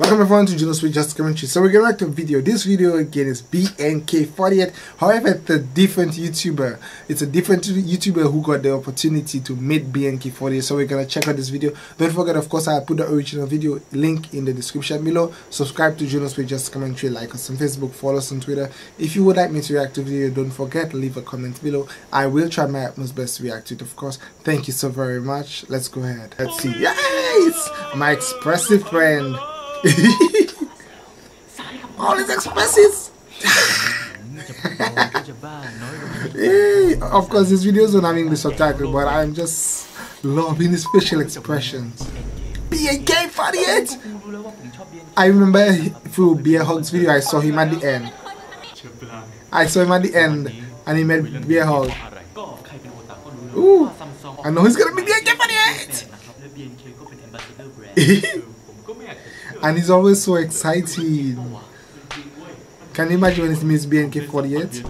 Welcome everyone to Junosuede Just Commentary. So we're gonna react to a video. This video again is BNK48. However, it's a different YouTuber. It's a different YouTuber who got the opportunity to meet BNK48. So we're gonna check out this video. Don't forget, of course, I put the original video link in the description below. Subscribe to Junosuede Just Commentary. Like us on Facebook. Follow us on Twitter. If you would like me to react to video, don't forget leave a comment below. I will try my utmost best to react to it. Of course. Thank you so very much. Let's go ahead. Let's see. Yes, my expressive friend. All his expresses. hey, of course, his videos don't have English subtitle, but I'm just loving his facial expressions. Be a gay BNK 48! I remember through Beer Hug's video, I saw him at the end. I saw him at the end, and he made Beer Hug. Ooh, I know he's gonna be BNK 48! and he's always so excited. Can you imagine when it means BNK48?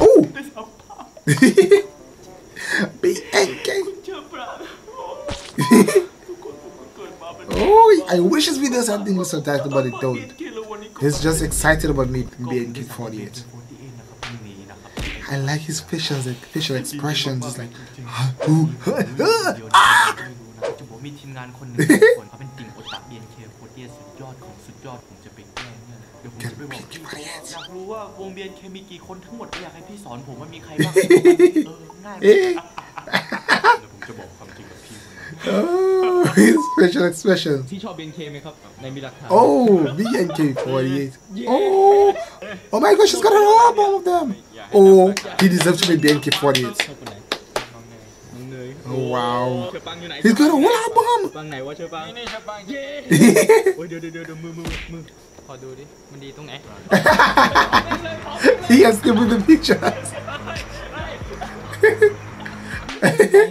Oh! BNK! oh, I wish his videos had English subtitle, but it don't. He's just excited about me being BNK 48. I like his facial, facial expressions. It's like, ah! มี ทีมงานคนหนึ่งคนเขาเป็นติ่งโอตาเบียนเคโคเตียสุดยอดของสุดยอดผมจะไปแกล้งเนี่ยเดี๋ยวผมจะไปบอกพี่อยากรู้ว่าวงเบียนเคมีกี่คนทั้งหมดอยากให้พี่สอนผมว่ามีใครบ้างเออง่ายเดี๋ยวผมจะบอกความจริงกับพี่ special expression ที่ชอบ BNK ไหมครับในมีหลักฐาน Oh BNK48 Oh Oh my gosh she's got an album of them Oh he deserves to be BNK48 wow he's got a whole album ปังไหนวะเชอปังนี่เชอปังเย้โอ้ยเดี๋ยวเดี๋ยวเดี๋ยวมือมือมือขอดูดิมันดีตรงไหน he has to put the pictures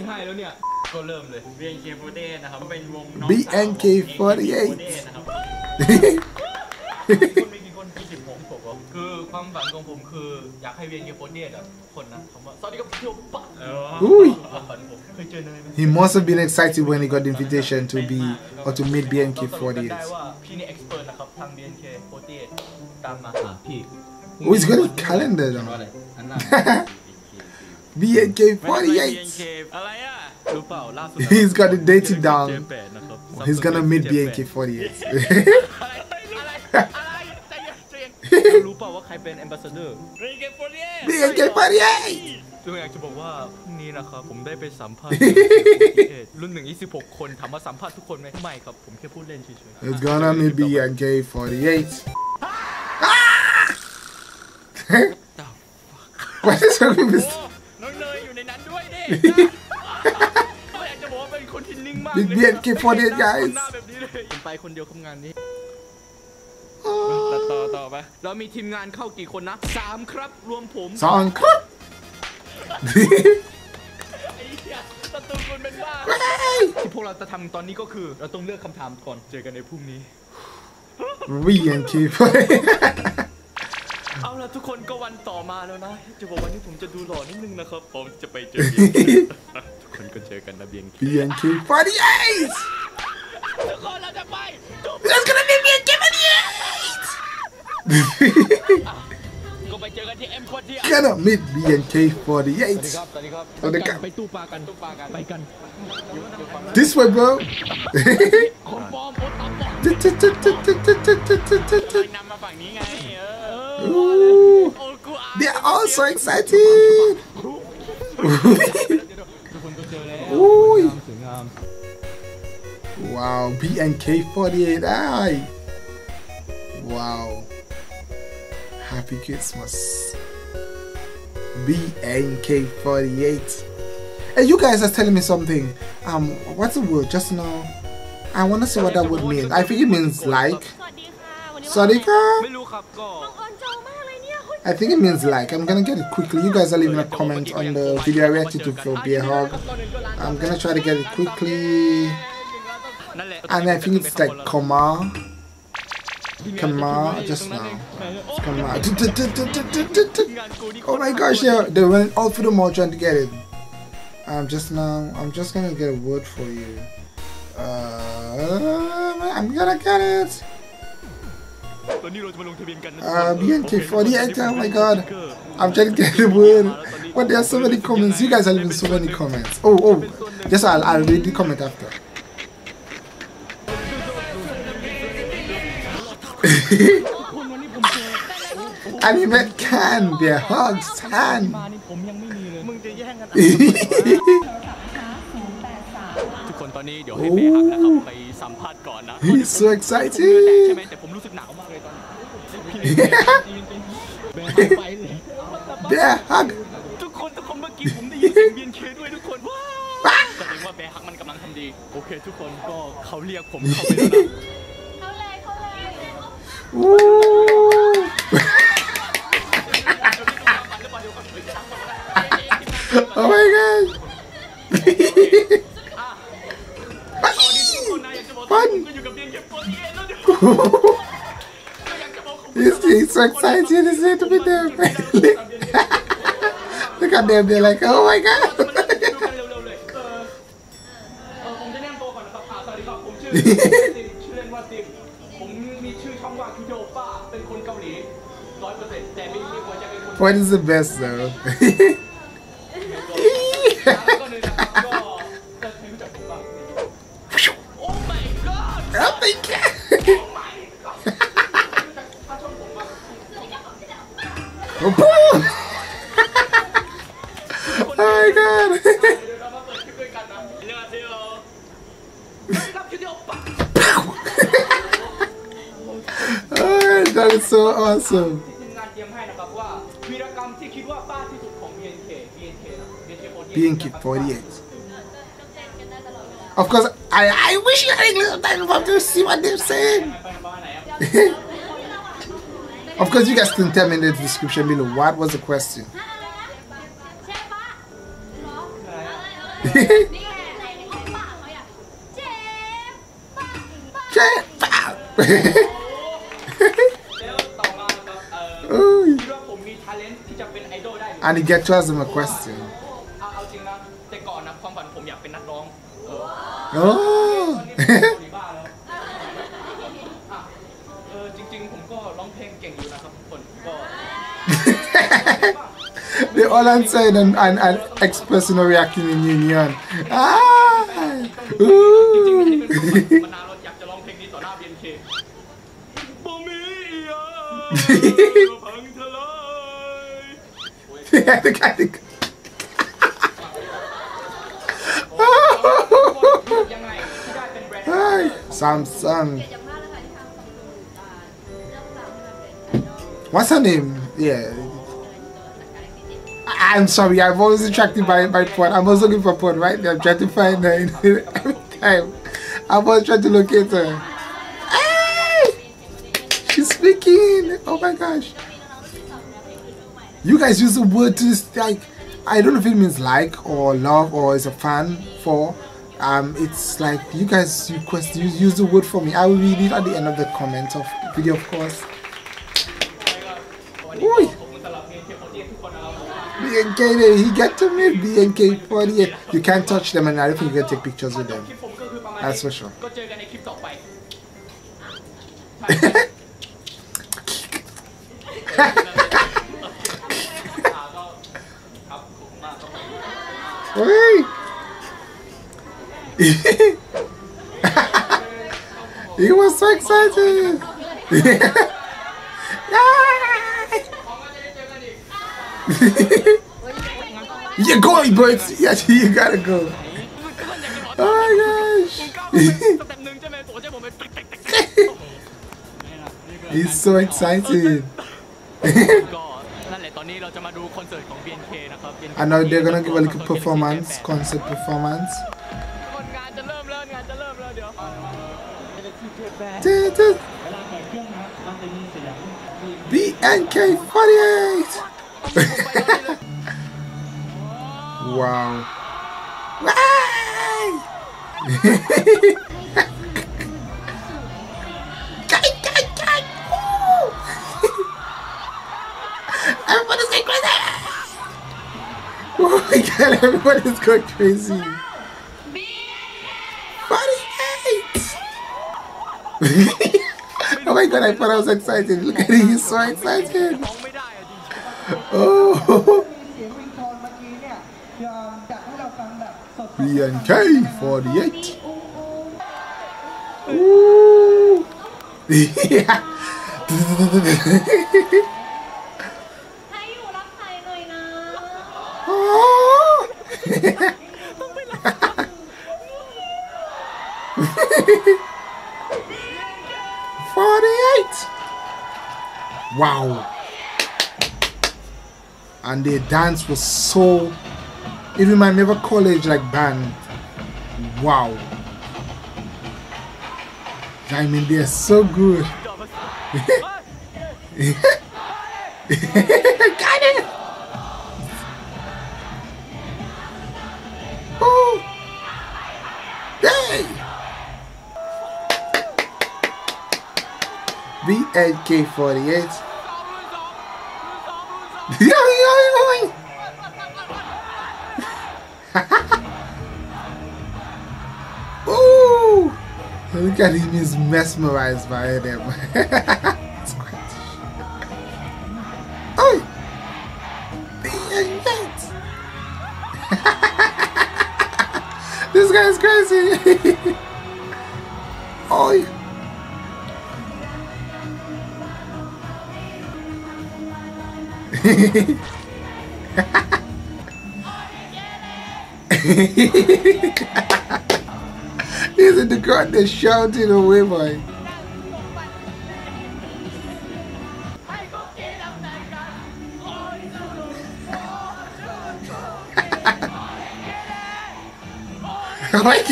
ให้แล้วเนี่ยก็เริ่มเลย BNK48 นะครับเป็นวง BNK48 นะครับ คือความฝันของผมคืออยากให้เวียนเกโฟเดียดคนนะคำว่าสวัสดีครับพี่โอปะความฝันผมเคยเจอเนยไหม He must have been excited when he got the invitation to be or to meet BNK48 ได้ว่าพี่นี่ expert นะครับทาง BNK48 ตามมาหาพี่ Oh, he's got a calendar though. BNK48. He's got the dating down. He's gonna meet BNK48. รู้เปล่า ว่าใครเป็นแอมบาสเดอร์เรียนเกมโฟเรียเรียนเกมโฟเรียตัวอยากจะบอกว่าพรุ่งนี้นะครับผมได้ไปสัมภาษณ์ รุ่นหนึ่งยี่สิบหกคนถามว่าสัมภาษณ์ทุกคนไหมไม่ครับผมแค่พูดเล่นเฉยๆ It's gonna be BNK48 What is wrong with this น้องเนยอยู่ในนั้นด้วยดิอยากจะบอกว่าเป็นคนที่นิ่งมากเลย BNK48 guys ผมไปคนเดียวทำงานนี้ ต่อต่อไปเรามีทีมงานเข้ากี่คนนะสามครับรวมผมสองครับไอ้เหี้ยตะตูคุณเป็นบ้าที่พวกเราจะทำตอนนี้ก็คือ เราต้องเลือกคำถามก่อนเจอกันในพรุ่งนี้วีแอนคีเอาละทุกคนก็วันต่อมาแล้วนะ จะบอกวันนี้ผมจะดูหล่อนิดนึงนะครับ ผมจะไปเจอทุกคนก็เจอกันนะเบียนคีบียนคีฟอร์ดี้เอทุ Get BNK 48. This way, bro. They are all so excited. Wow, BNK 48. Wow. Happy Christmas. BNK48. Hey, you guys are telling me something. Um, what's the word just now? I want to see what that would mean. I think it means like. Sadika? I think it means like. I'm gonna get it quickly. You guys are leaving a comment on the video I reacted to for Beer Hug. I'm gonna try to get it quickly. And I think it's like comma. Comma just now. Come on. Oh my gosh, yeah, they went all through the mall trying to get it. I'm just now, I'm just gonna get a word for you. Uh, I'm gonna get it. Uh, BNK 48, oh my god. I'm trying to get the word. But there are so many comments. You guys are leaving so many comments. Oh, oh. Yes, I'll, I'll read the comment after. and he met Can, their hugs, Can. มานี่ผมยังไม่มีเลย มึงจะแย่งกันทุกคนตอนนี้เดี๋ยวให้เบฮักนะครับไปสัมภาษณ์ก่อนนะ He's so ใช่ excited. ไหมแต่ผมรู้สึกหนาวมากเลยตอนนี้ Bear hug. ทุกคนทุกคนเมื่อกี้ผมได้ยินเสียงเบียนเคด้วยทุกคนว้าวแสดงว่าเบฮักมันกำลังทำดี โอเค ทุกคนก็เขาเรียกผมเข้าไปแล้วนะ Ooh. oh my god. Fun. this thing's so exciting. It's little bit there. Look at them. They're like, oh my god. what is the best though? oh my god! Oh my god! Oh my god! that is so awesome. being 48. Of course, I, I wish you had English subtitles to see what they're saying. of course, you guys can tell me in the description below what was the question. and you gets to ask them a question. ออ Oh. ตอนนี้ผมเกาหลีบ้าแล้วอะเออจริงๆ ผมก็ร้องเพลงเก่งอยู่นะครับทุกคนก็ they all answered and, and, and expressing or reacting in union. Ah. จริงๆอันนี้เป็นความฝัน Ooh. มานานแล้วอยากจะร้องเพลงนี้ต่อหน้า BNK บ่มีอีหยังพังทลาย yeah, the guy. The... Samsung. What's her name? Yeah. I'm sorry, I'm always attracted by by Orn. I'm always looking for Orn, right? I'm trying to find her every time. I'm always trying to locate her. Hey! She's speaking! Oh my gosh. You guys use the word to like, I don't know if it means like or love or is a fan for um, it's like you guys request use, use the word for me. I will read it at the end of the comment of the video, of course. Oi. BNK, he get to me, BNK 48. You can't touch them, and I don't think you can take pictures with them. That's for sure. Oi he was so excited. You're going, but yeah, you gotta go. Oh my gosh. He's so excited. I know they're gonna give a little performance, concert performance. BNK48. wow. Everybody's going crazy. Oh my god, everybody's going crazy. excited. I thought I was excited. Look at him. He's so excited. Oh. BNK48. Ooh. yeah. Forty. Wow. And their dance was so, even my never college like band. Wow. I mean, they're so good. BNK48. Yeah, yeah, yeah. Ooh! Look at him, he's mesmerized by them. This guy is crazy! oh! He's in the crowd, they're shouting away, boy. Oh my.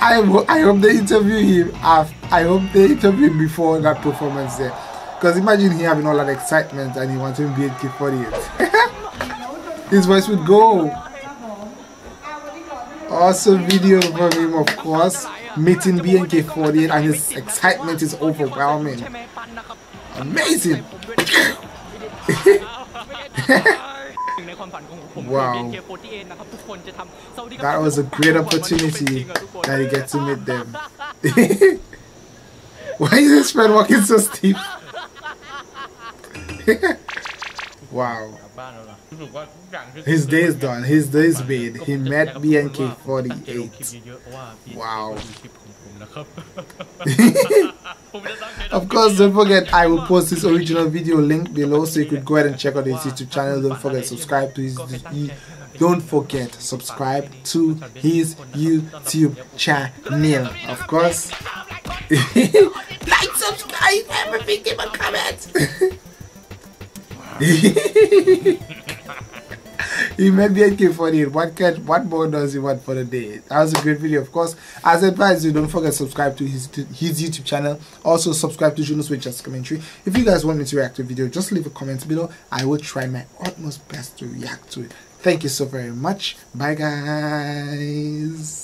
I, I hope they interview him after, I hope they interview him before that performance there. Because imagine he having all that excitement and he wants him BNK48. His voice would go. Also video from him of course, meeting BNK48 and his excitement is overwhelming. Amazing! wow. That was a great opportunity that he get to meet them. Why is this friend walking so steep? wow. His day is done. His day is made. He met BNK 48. Wow. of course, don't forget I will post this original video link below so you could go ahead and check out his YouTube channel. Don't forget subscribe to his. Don't forget subscribe to his YouTube channel. Of course. like, subscribe, everything, give a comment. He met BNK48. What can what more does he want for the day? That was a great video, of course. As advised, you don't forget to subscribe to his to his YouTube channel. Also subscribe to Junosuede Just Commentary. If you guys want me to react to a video, just leave a comment below. I will try my utmost best to react to it. Thank you so very much. Bye guys.